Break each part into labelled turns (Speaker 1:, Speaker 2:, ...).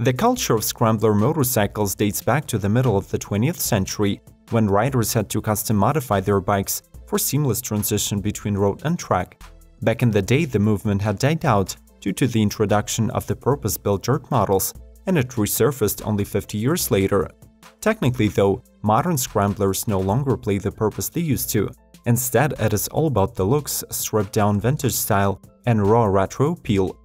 Speaker 1: The culture of scrambler motorcycles dates back to the middle of the 20th century, when riders had to custom modify their bikes for seamless transition between road and track. Back in the day, the movement had died out due to the introduction of the purpose-built dirt models, and it resurfaced only 50 years later. Technically though, modern scramblers no longer play the purpose they used to. Instead, it is all about the looks, stripped-down vintage style, and raw retro appeal.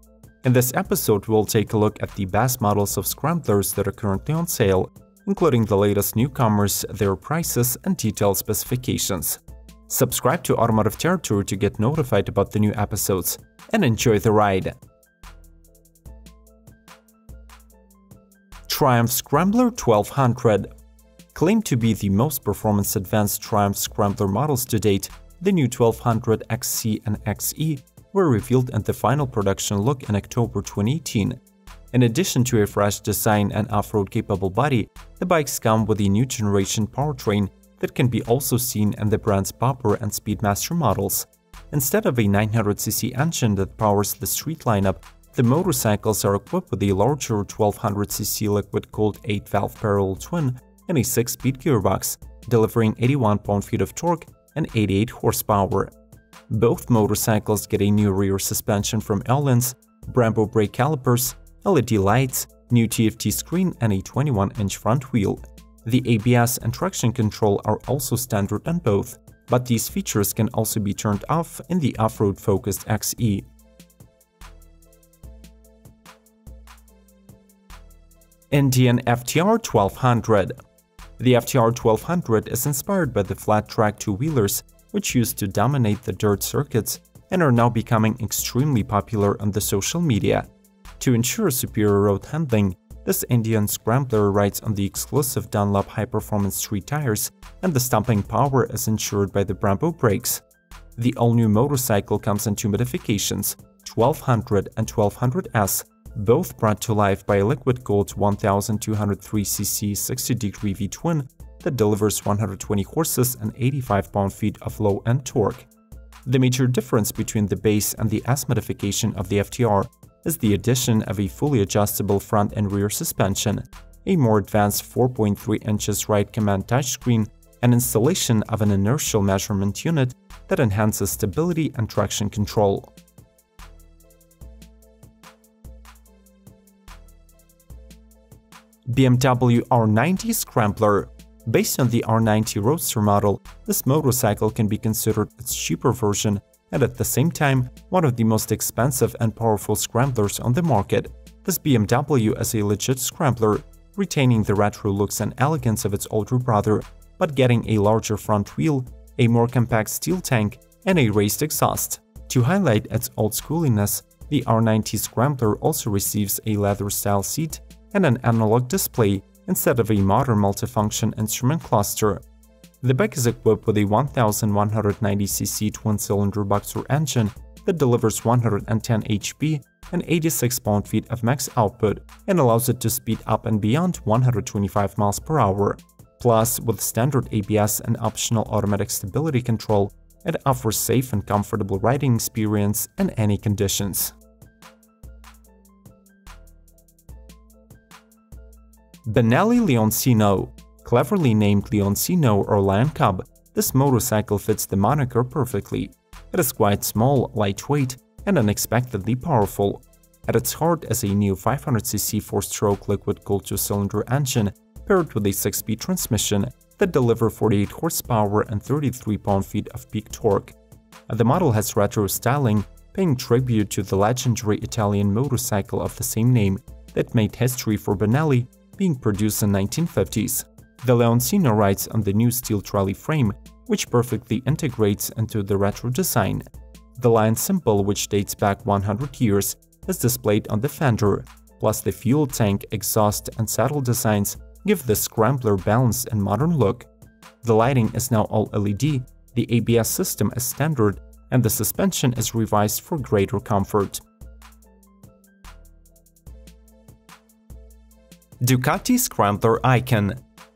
Speaker 1: In this episode, we'll take a look at the best models of scramblers that are currently on sale, including the latest newcomers, their prices, and detailed specifications. Subscribe to Automotive Territory to get notified about the new episodes, and enjoy the ride! Triumph Scrambler 1200 Claimed to be the most performance-advanced Triumph Scrambler models to date, the new 1200 XC and XE were revealed at the final production look in October 2018. In addition to a fresh design and off-road capable body, the bikes come with a new generation powertrain that can be also seen in the brand's Bobber and Speedmaster models. Instead of a 900cc engine that powers the street lineup, the motorcycles are equipped with a larger 1200cc liquid-cooled 8-valve parallel twin and a 6-speed gearbox, delivering 81 pound-feet of torque and 88 horsepower. Both motorcycles get a new rear suspension from Öhlins, Brembo brake calipers, LED lights, new TFT screen and a 21-inch front wheel. The ABS and traction control are also standard on both, but these features can also be turned off in the off-road focused XE. Indian FTR 1200 The FTR 1200 is inspired by the flat-track two-wheelers which used to dominate the dirt circuits and are now becoming extremely popular on the social media. To ensure superior road handling, this Indian scrambler rides on the exclusive Dunlop high-performance street tires, and the stomping power is ensured by the Brembo brakes. The all-new motorcycle comes in two modifications, 1200 and 1200S, both brought to life by a liquid-cooled 1203cc 60-degree V-twin that delivers 120 horses and 85 pound-feet of low-end torque. The major difference between the base and the S modification of the FTR is the addition of a fully adjustable front and rear suspension, a more advanced 4.3 inches ride command touchscreen, and installation of an inertial measurement unit that enhances stability and traction control. BMW R90 Scrambler Based on the R90 Roadster model, this motorcycle can be considered its cheaper version and at the same time one of the most expensive and powerful scramblers on the market. This BMW is a legit scrambler, retaining the retro looks and elegance of its older brother, but getting a larger front wheel, a more compact steel tank, and a raised exhaust. To highlight its old schooliness, the R90 Scrambler also receives a leather-style seat and an analog display instead of a modern multifunction instrument cluster. The bike is equipped with a 1190cc twin-cylinder boxer engine that delivers 110 HP and 86 pound-feet of max output and allows it to speed up and beyond 125 miles per hour. Plus, with standard ABS and optional automatic stability control, it offers safe and comfortable riding experience in any conditions. Benelli Leoncino Cleverly named Leoncino or Lion Cub, this motorcycle fits the moniker perfectly. It is quite small, lightweight, and unexpectedly powerful. At its heart is a new 500cc 4-stroke liquid-cooled two-cylinder engine paired with a 6-speed transmission that deliver 48 horsepower and 33 pound-feet of peak torque. The model has retro styling, paying tribute to the legendary Italian motorcycle of the same name that made history for Benelli being produced in 1950s. The Leoncino rides on the new steel trolley frame, which perfectly integrates into the retro design. The lion symbol, which dates back 100 years, is displayed on the fender, plus the fuel tank, exhaust, and saddle designs give the Scrambler balance and modern look. The lighting is now all LED, the ABS system is standard, and the suspension is revised for greater comfort. Ducati Scrambler Icon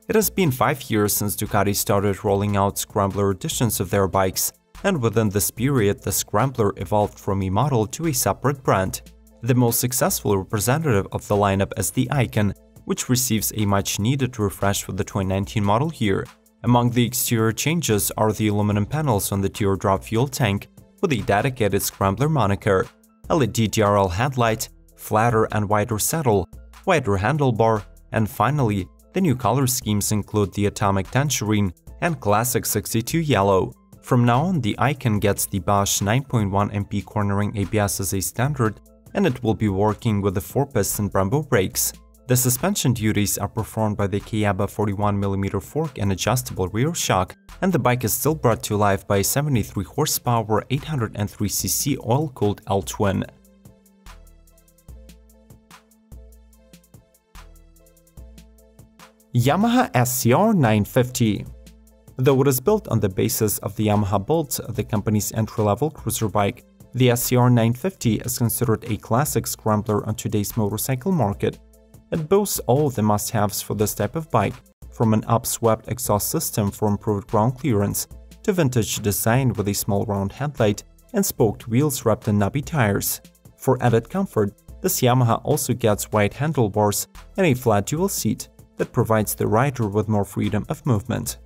Speaker 1: It has been 5 years since Ducati started rolling out Scrambler editions of their bikes, and within this period the Scrambler evolved from a model to a separate brand. The most successful representative of the lineup is the Icon, which receives a much-needed refresh for the 2019 model year. Among the exterior changes are the aluminum panels on the teardrop fuel tank with a dedicated scrambler moniker, LED DRL headlight, flatter and wider saddle, wider handlebar, and finally, the new color schemes include the Atomic Tangerine and Classic 62 Yellow. From now on, the Icon gets the Bosch 9.1 MP cornering ABS as a standard, and it will be working with the 4-piston Brembo brakes. The suspension duties are performed by the Kayaba 41mm fork and adjustable rear shock, and the bike is still brought to life by a 73 horsepower 803cc oil-cooled L-twin. Yamaha SCR 950 Though it is built on the basis of the Yamaha Bolt, the company's entry-level cruiser bike, the SCR 950 is considered a classic scrambler on today's motorcycle market. It boasts all the must-haves for this type of bike, from an upswept exhaust system for improved ground clearance, to vintage design with a small round headlight and spoked wheels wrapped in knobby tires. For added comfort, this Yamaha also gets wide handlebars and a flat dual seat that provides the rider with more freedom of movement.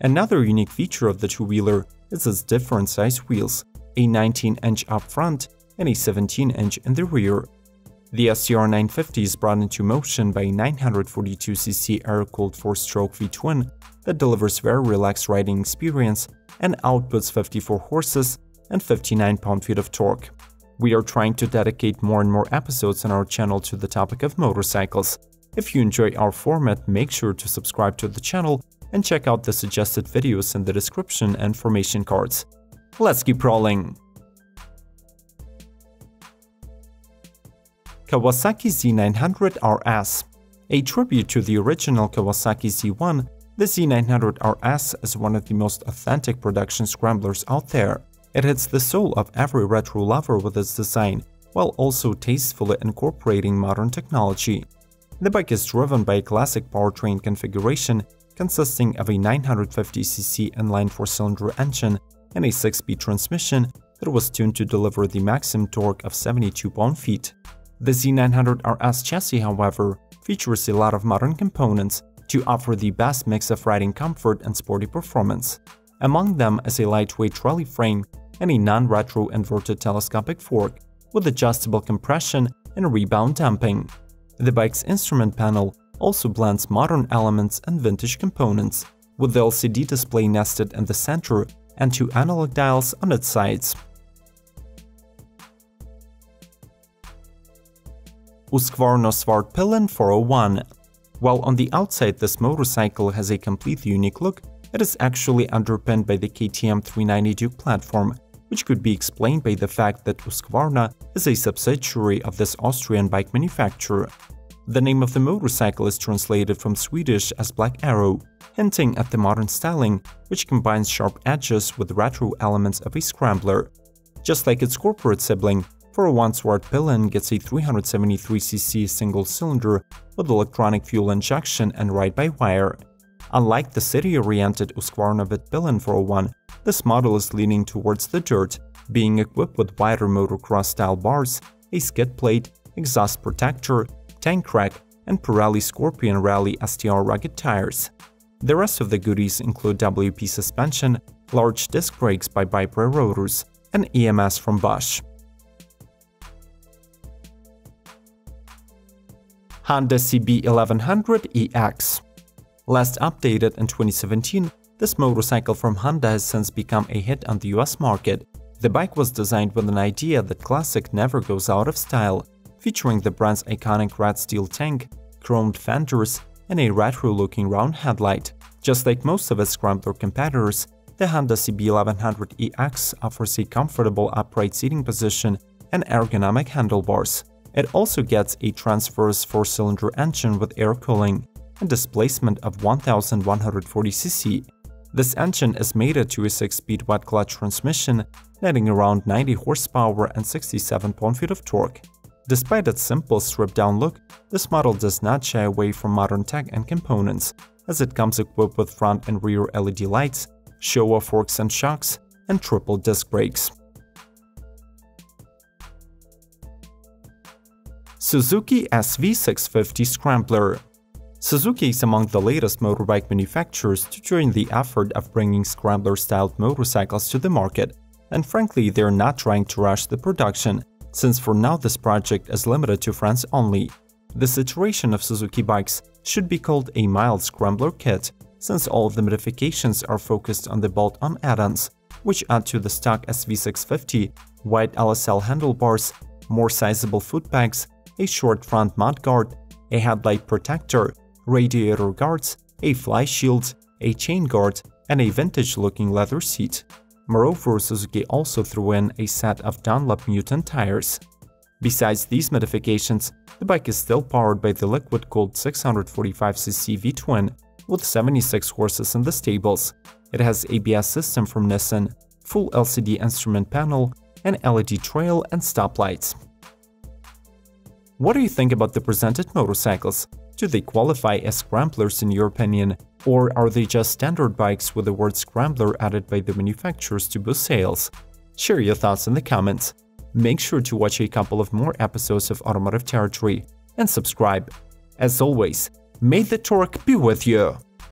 Speaker 1: Another unique feature of the two-wheeler is its different size wheels, a 19-inch up front and a 17-inch in the rear, the SCR 950 is brought into motion by a 942cc air-cooled 4-stroke V-twin that delivers a very relaxed riding experience and outputs 54 horses and 59 pound-feet of torque. We are trying to dedicate more and more episodes on our channel to the topic of motorcycles. If you enjoy our format, make sure to subscribe to the channel and check out the suggested videos in the description and formation cards. Let's keep rolling! Kawasaki Z900 RS. A tribute to the original Kawasaki Z1, the Z900 RS is one of the most authentic production scramblers out there. It hits the soul of every retro lover with its design, while also tastefully incorporating modern technology. The bike is driven by a classic powertrain configuration consisting of a 950cc inline 4-cylinder engine and a 6-speed transmission that was tuned to deliver the maximum torque of 72 pound-feet. The Z900 RS chassis, however, features a lot of modern components to offer the best mix of riding comfort and sporty performance. Among them is a lightweight trolley frame and a non-retro inverted telescopic fork with adjustable compression and rebound damping. The bike's instrument panel also blends modern elements and vintage components, with the LCD display nested in the center and two analog dials on its sides. Husqvarna Svartpilen 401. While on the outside this motorcycle has a completely unique look, it is actually underpinned by the KTM 390 Duke platform, which could be explained by the fact that Husqvarna is a subsidiary of this Austrian bike manufacturer. The name of the motorcycle is translated from Swedish as Black Arrow, hinting at the modern styling, which combines sharp edges with retro elements of a scrambler. Just like its corporate sibling, 401 Svartpilen gets a 373cc single-cylinder with electronic fuel injection and ride-by-wire. Unlike the city-oriented Husqvarna Vitpilen 401, this model is leaning towards the dirt, being equipped with wider motocross-style bars, a skid plate, exhaust protector, tank rack, and Pirelli Scorpion Rally STR rugged tires. The rest of the goodies include WP suspension, large disc brakes by ByBre rotors, and EMS from Bosch. Honda CB1100EX. Last updated in 2017, this motorcycle from Honda has since become a hit on the US market. The bike was designed with an idea that classic never goes out of style, featuring the brand's iconic red steel tank, chromed fenders, and a retro-looking round headlight. Just like most of its scrambler competitors, the Honda CB1100EX offers a comfortable upright seating position and ergonomic handlebars. It also gets a transverse 4-cylinder engine with air cooling and displacement of 1140cc. This engine is mated to a 6-speed wet clutch transmission, netting around 90 horsepower and 67 pound-feet of torque. Despite its simple stripped-down look, this model does not shy away from modern tech and components, as it comes equipped with front and rear LED lights, Showa forks and shocks, and triple disc brakes. Suzuki SV650 Scrambler Suzuki is among the latest motorbike manufacturers to join the effort of bringing Scrambler-styled motorcycles to the market, and frankly they're not trying to rush the production, since for now this project is limited to France only. The iteration of Suzuki bikes should be called a mild Scrambler kit, since all of the modifications are focused on the bolt-on add-ons, which add to the stock SV650 wide LSL handlebars, more sizable footpegs, a short front mudguard, a headlight protector, radiator guards, a fly shield, a chain guard, and a vintage-looking leather seat. Moreover, Suzuki also threw in a set of Dunlop Mutant tires. Besides these modifications, the bike is still powered by the liquid-cooled 645cc V-twin with 76 horses in the stables. It has ABS system from Nissin, full LCD instrument panel, and LED trail and stoplights. What do you think about the presented motorcycles? Do they qualify as scramblers in your opinion, or are they just standard bikes with the word scrambler added by the manufacturers to boost sales? Share your thoughts in the comments. Make sure to watch a couple of more episodes of Automotive Territory and subscribe. As always, may the torque be with you!